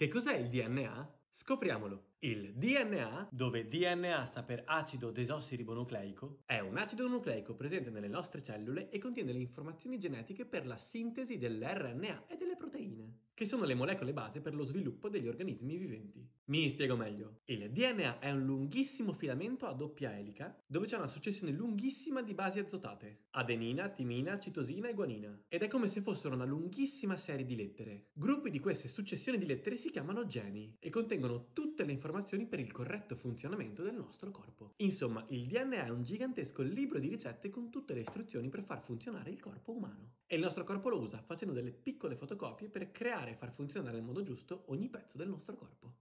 Che cos'è il DNA? Scopriamolo! Il DNA, dove DNA sta per acido desossiribonucleico, è un acido nucleico presente nelle nostre cellule e contiene le informazioni genetiche per la sintesi dell'RNA e delle proteine, che sono le molecole base per lo sviluppo degli organismi viventi. Mi spiego meglio. Il DNA è un lunghissimo filamento a doppia elica, dove c'è una successione lunghissima di basi azotate, adenina, timina, citosina e guanina, ed è come se fossero una lunghissima serie di lettere. Gruppi di queste successioni di lettere si chiamano geni e contengono tutte le informazioni per il corretto funzionamento del nostro corpo. Insomma, il DNA è un gigantesco libro di ricette con tutte le istruzioni per far funzionare il corpo umano. E il nostro corpo lo usa facendo delle piccole fotocopie per creare e far funzionare nel modo giusto ogni pezzo del nostro corpo.